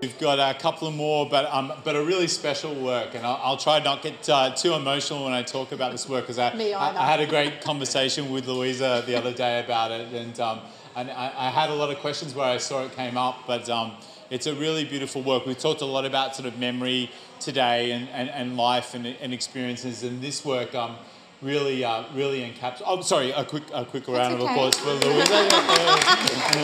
We've got a couple of more, but um, but a really special work, and I'll, I'll try not get uh, too emotional when I talk about this work because I, I. I had a great conversation with Louisa the other day about it, and um, and I, I had a lot of questions where I saw it came up, but um, it's a really beautiful work. We've talked a lot about sort of memory today and, and, and life and, and experiences, and this work um, really uh, really encapsulates. Oh, sorry, a quick a quick round of applause for Louisa.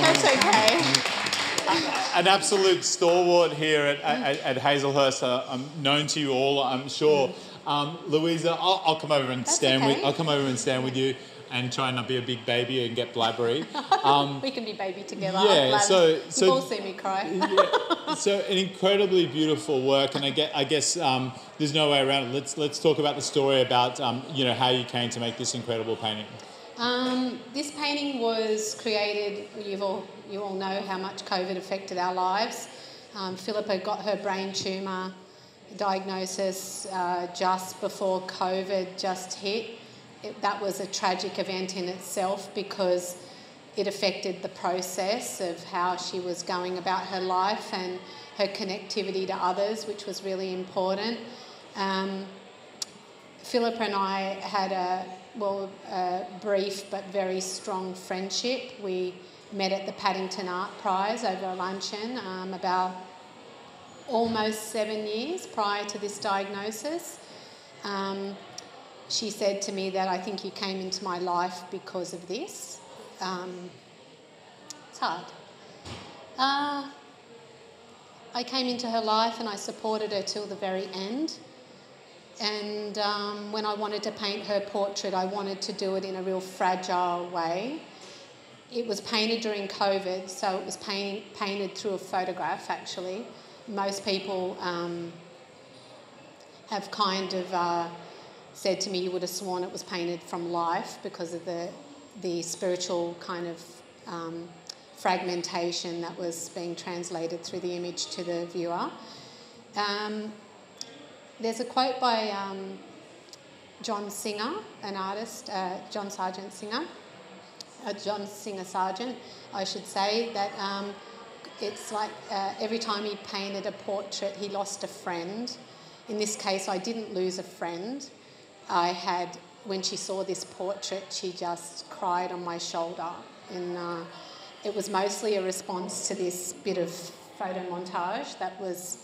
That's okay. an absolute stalwart here at, at, at Hazelhurst. Uh, I'm known to you all, I'm sure. Um, Louisa, I'll, I'll come over and That's stand with. okay. I'll come over and stand with you and try and not be a big baby and get blabbery. Um, we can be baby together. Yeah, glad so- You've so- all seen me cry. yeah, so an incredibly beautiful work, and I get, I guess um, there's no way around it. Let's let's talk about the story about um, you know how you came to make this incredible painting. Um, this painting was created. You've all you all know how much COVID affected our lives. Um, Philippa got her brain tumour diagnosis uh, just before COVID just hit. It, that was a tragic event in itself because it affected the process of how she was going about her life and her connectivity to others, which was really important. Um, Philippa and I had a well a brief but very strong friendship. We met at the Paddington Art Prize over a luncheon um, about almost seven years prior to this diagnosis. Um, she said to me that I think you came into my life because of this. Um, it's hard. Uh, I came into her life and I supported her till the very end. And um, when I wanted to paint her portrait, I wanted to do it in a real fragile way. It was painted during COVID, so it was paint, painted through a photograph actually. Most people um, have kind of uh, said to me, you would have sworn it was painted from life because of the, the spiritual kind of um, fragmentation that was being translated through the image to the viewer. Um, there's a quote by um, John Singer, an artist, uh, John Sargent Singer, uh, John Singer Sargent, I should say, that um, it's like uh, every time he painted a portrait, he lost a friend. In this case, I didn't lose a friend. I had, when she saw this portrait, she just cried on my shoulder. And uh, it was mostly a response to this bit of photo montage that was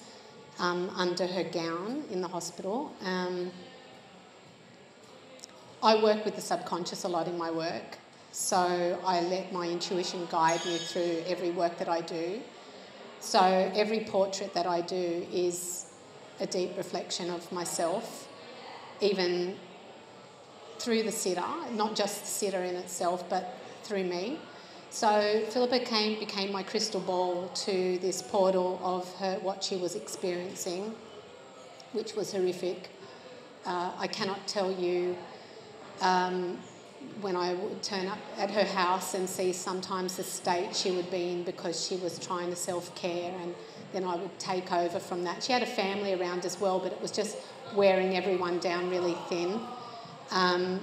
um, under her gown in the hospital. Um, I work with the subconscious a lot in my work, so I let my intuition guide me through every work that I do. So every portrait that I do is a deep reflection of myself, even through the sitter, not just the sitter in itself, but through me. So Philippa came, became my crystal ball to this portal of her, what she was experiencing, which was horrific. Uh, I cannot tell you um, when I would turn up at her house and see sometimes the state she would be in because she was trying to self care, and then I would take over from that. She had a family around as well, but it was just wearing everyone down really thin. Um,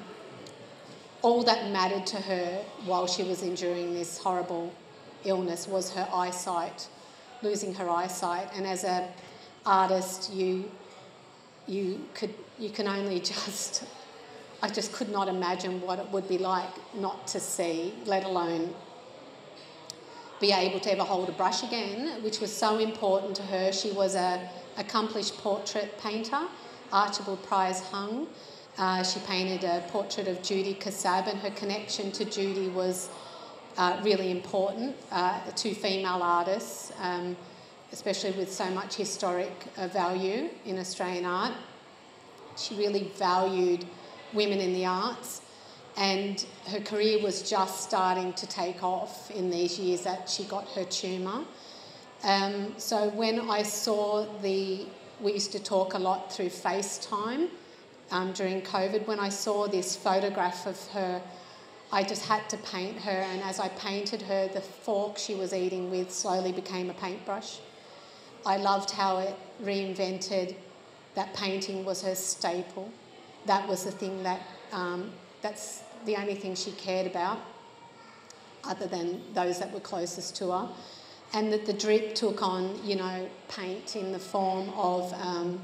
all that mattered to her while she was enduring this horrible illness was her eyesight, losing her eyesight. And as a artist, you you could you can only just I just could not imagine what it would be like not to see, let alone be able to ever hold a brush again, which was so important to her. She was a accomplished portrait painter. Archibald Prize hung. Uh, she painted a portrait of Judy Cassab, and her connection to Judy was uh, really important. Uh, two female artists, um, especially with so much historic uh, value in Australian art. She really valued women in the arts, and her career was just starting to take off in these years that she got her tumour. Um, so when I saw the, we used to talk a lot through FaceTime um, during COVID. When I saw this photograph of her, I just had to paint her, and as I painted her, the fork she was eating with slowly became a paintbrush. I loved how it reinvented that painting was her staple. That was the thing that, um, that's the only thing she cared about, other than those that were closest to her. and that the drip took on, you know, paint in the form of um,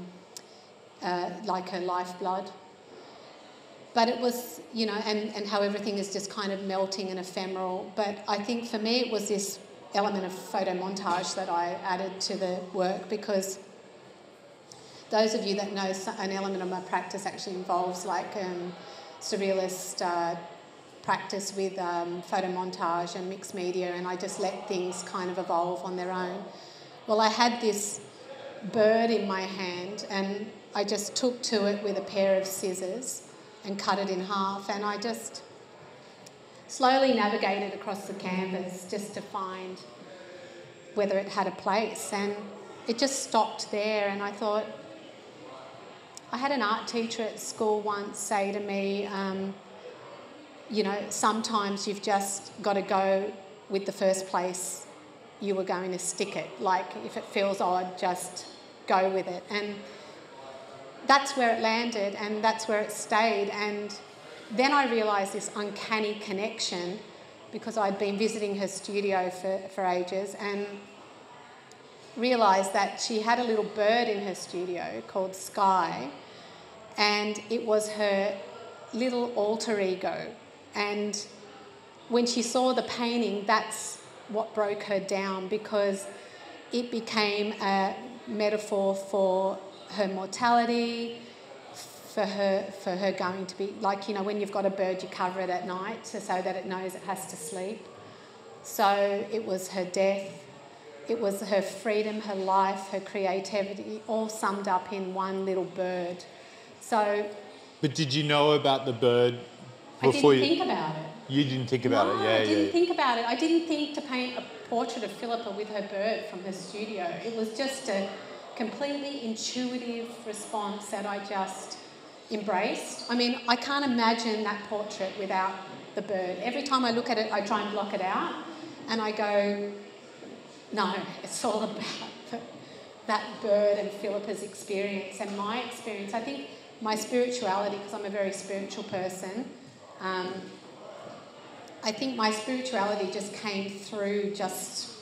uh, like her lifeblood. But it was, you know, and, and how everything is just kind of melting and ephemeral. But I think for me it was this element of photo montage that I added to the work because those of you that know an element of my practice actually involves like um, surrealist uh, practice with um, photo montage and mixed media, and I just let things kind of evolve on their own. Well, I had this bird in my hand, and I just took to it with a pair of scissors and cut it in half, and I just slowly navigated across the canvas just to find whether it had a place, and it just stopped there, and I thought. I had an art teacher at school once say to me, um, you know, sometimes you've just got to go with the first place you were going to stick it. Like, if it feels odd, just go with it. And that's where it landed and that's where it stayed. And then I realised this uncanny connection because I'd been visiting her studio for, for ages and realised that she had a little bird in her studio called Sky, and it was her little alter ego and when she saw the painting, that's what broke her down because it became a metaphor for her mortality, for her for her going to be like you know when you've got a bird you cover it at night so, so that it knows it has to sleep. So it was her death, it was her freedom, her life, her creativity, all summed up in one little bird. So. But did you know about the bird before I didn't you, think about it. You didn't think about no, it, yeah. I didn't yeah. think about it. I didn't think to paint a portrait of Philippa with her bird from her studio. It was just a completely intuitive response that I just embraced. I mean, I can't imagine that portrait without the bird. Every time I look at it, I try and block it out, and I go, no, it's all about that bird and Philippa's experience and my experience. I think my spirituality, because I'm a very spiritual person, um, I think my spirituality just came through just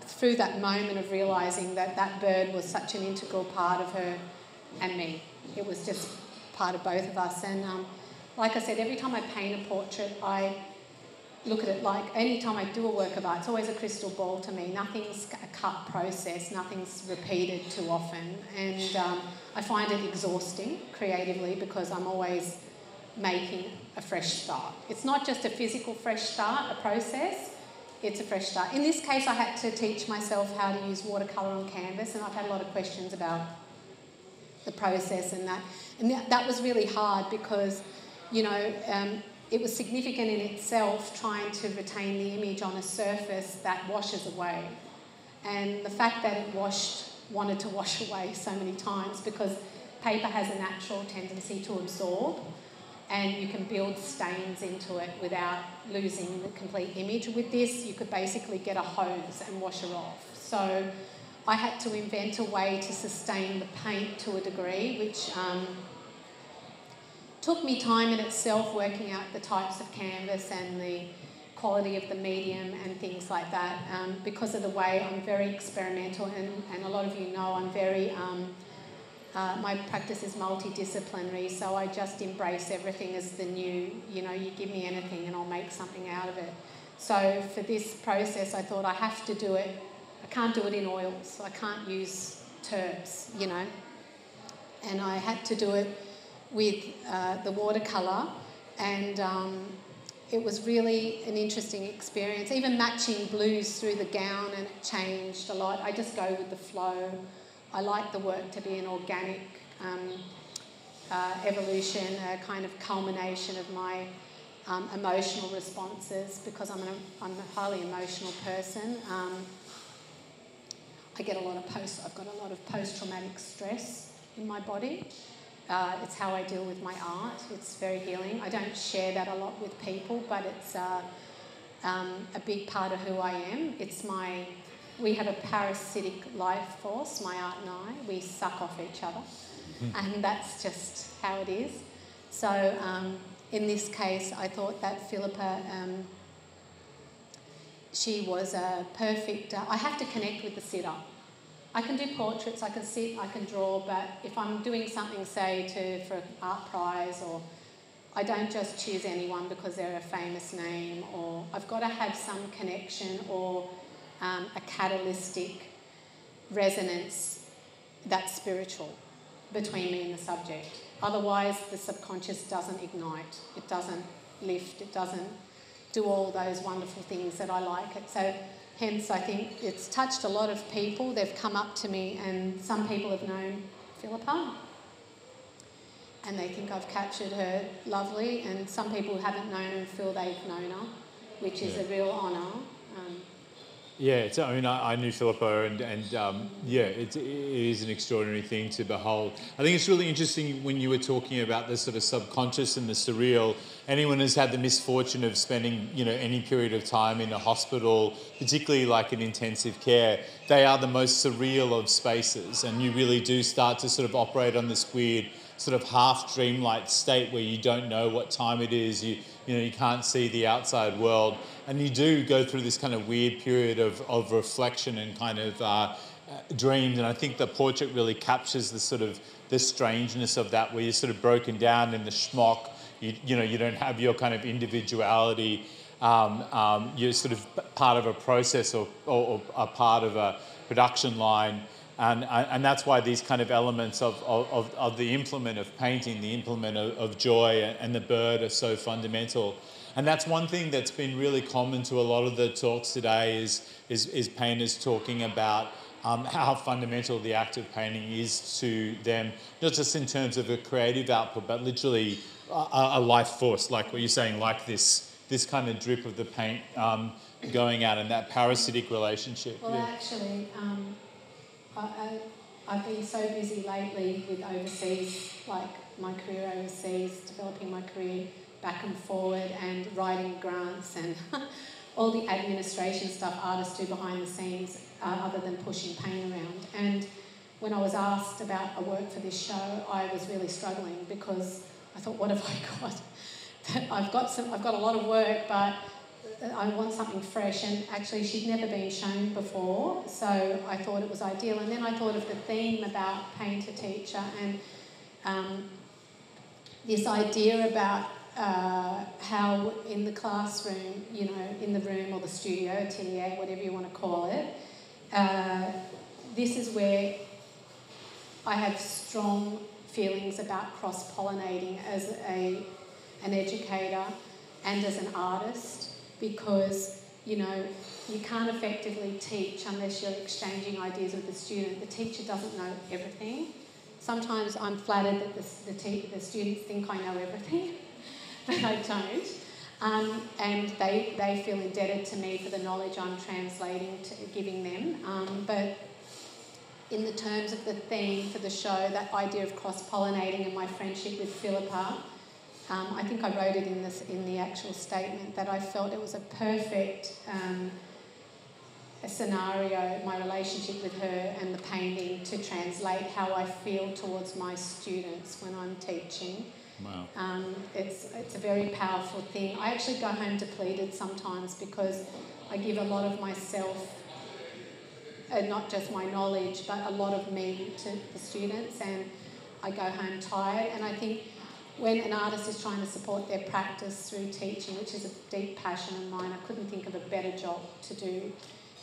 through that moment of realizing that that bird was such an integral part of her and me. It was just part of both of us. And um, like I said, every time I paint a portrait, I look at it like any time I do a work of art, it's always a crystal ball to me. Nothing's a cut process, nothing's repeated too often. And um, I find it exhausting creatively because I'm always making a fresh start. It's not just a physical fresh start, a process, it's a fresh start. In this case, I had to teach myself how to use watercolour on canvas, and I've had a lot of questions about the process and that. And that, was really hard because, you know, um, it was significant in itself trying to retain the image on a surface that washes away. And the fact that it washed, wanted to wash away so many times because paper has a natural tendency to absorb and you can build stains into it without losing the complete image. With this, you could basically get a hose and wash her off. So I had to invent a way to sustain the paint to a degree, which um, took me time in itself working out the types of canvas and the quality of the medium and things like that. Um, because of the way I'm very experimental, and, and a lot of you know I'm very um, uh, my practice is multidisciplinary, so I just embrace everything as the new. You know, you give me anything and I'll make something out of it. So for this process, I thought I have to do it. I can't do it in oils. I can't use terps, you know. And I had to do it with uh, the watercolour, and um, it was really an interesting experience. Even matching blues through the gown, and it changed a lot. I just go with the flow. I like the work to be an organic um, uh, evolution, a kind of culmination of my um, emotional responses because I'm, an, I'm a highly emotional person. Um, I get a lot of post. I've got a lot of post-traumatic stress in my body. Uh, it's how I deal with my art. It's very healing. I don't share that a lot with people, but it's uh, um, a big part of who I am. It's my we have a parasitic life force, my art and I. We suck off each other, mm-hmm. and that's just how it is. So, um, in this case, I thought that Philippa um, she was a perfect. Uh, I have to connect with the sitter. I can do portraits, I can sit, I can draw, but if I'm doing something, say, to for an art prize, or I don't just choose anyone because they're a famous name, or I've got to have some connection or um, a catalytic resonance that's spiritual between me and the subject. Otherwise, the subconscious doesn't ignite, it doesn't lift, it doesn't do all those wonderful things that I like it. So Hence, I think it's touched a lot of people. They've come up to me, and some people have known Philippa, and they think I've captured her lovely. And some people haven't known her feel they've known her, which is yeah. a real honour. Um, yeah, it's, I mean, I, I knew Philippa, and, and um, yeah, it, it is an extraordinary thing to behold. I think it's really interesting when you were talking about the sort of subconscious and the surreal. Anyone who's had the misfortune of spending, you know, any period of time in a hospital, particularly like in intensive care, they are the most surreal of spaces, and you really do start to sort of operate on this weird sort of half dreamlike state where you don't know what time it is. You you know you can't see the outside world, and you do go through this kind of weird period of, of reflection and kind of uh, dreams. And I think the portrait really captures the sort of the strangeness of that, where you're sort of broken down in the schmock. You, you know you don't have your kind of individuality. Um, um, you're sort of part of a process or, or, or a part of a production line. And, and that's why these kind of elements of, of, of the implement of painting, the implement of, of joy and the bird are so fundamental. And that's one thing that's been really common to a lot of the talks today is, is, is painters talking about um, how fundamental the act of painting is to them, not just in terms of a creative output, but literally a, a life force, like what you're saying, like this, this kind of drip of the paint um, going out and that parasitic relationship. Well, yeah. actually, um, I, have been so busy lately with overseas, like my career overseas, developing my career back and forward, and writing grants and all the administration stuff artists do behind the scenes, uh, other than pushing paint around. And when I was asked about a work for this show, I was really struggling because I thought, what have I got? I've got some, I've got a lot of work, but I want something fresh, and actually, she'd never been shown before, so I thought it was ideal. And then I thought of the theme about painter teacher and um, this idea about uh, how in the classroom, you know, in the room or the studio, atelier, whatever you want to call it, uh, this is where I have strong feelings about cross pollinating as a, an educator and as an artist because you know you can't effectively teach unless you're exchanging ideas with the student. The teacher doesn't know everything. Sometimes I'm flattered that the, the, the students think I know everything, but I don't. Um, and they, they feel indebted to me for the knowledge I'm translating to giving them. Um, but in the terms of the theme for the show, that idea of cross pollinating and my friendship with Philippa, um, I think I wrote it in this in the actual statement that I felt it was a perfect um, a scenario, my relationship with her and the painting to translate how I feel towards my students when I'm teaching. Wow. Um, it's, it's a very powerful thing. I actually go home depleted sometimes because I give a lot of myself, and not just my knowledge, but a lot of me to the students, and I go home tired. And I think when an artist is trying to support their practice through teaching, which is a deep passion of mine, I couldn't think of a better job to do.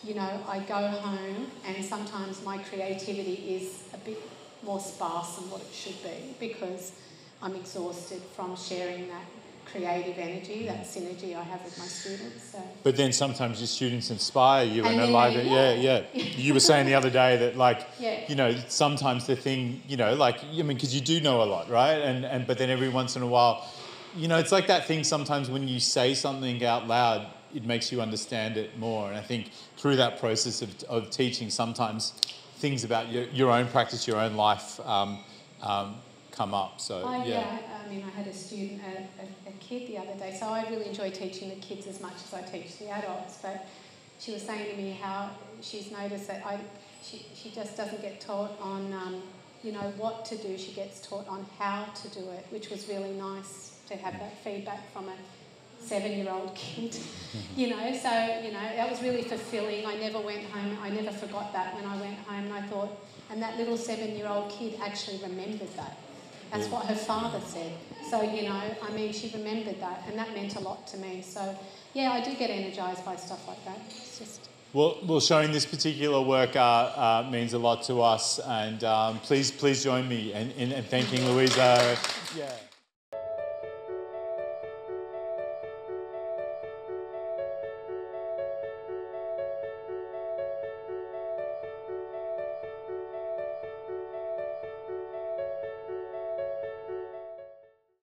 You know, I go home and sometimes my creativity is a bit more sparse than what it should be because I'm exhausted from sharing that creative energy, that synergy I have with my students. So. But then sometimes your students inspire you and, and like, yeah. yeah, yeah. you were saying the other day that like, yeah. you know, sometimes the thing, you know, like, I mean, because you do know a lot, right? And, and, but then every once in a while, you know, it's like that thing sometimes when you say something out loud, it makes you understand it more. And I think through that process of, of teaching, sometimes things about your, your own practice, your own life um, um, come up. So, oh, yeah. yeah. I mean, I had a student, a, a, a, kid the other day, so I really enjoy teaching the kids as much as I teach the adults. But she was saying to me how she's noticed that I, she, she just doesn't get taught on, um, you know, what to do. She gets taught on how to do it, which was really nice to have that feedback from a seven-year-old kid. you know, so you know that was really fulfilling. I never went home. I never forgot that when I went home. And I thought, and that little seven-year-old kid actually remembered that. That's what her father said. So you know, I mean, she remembered that, and that meant a lot to me. So yeah, I do get energised by stuff like that. It's just. Well, well, showing this particular work uh, uh, means a lot to us, and um, please, please join me in, in, in thanking Louisa. Yeah.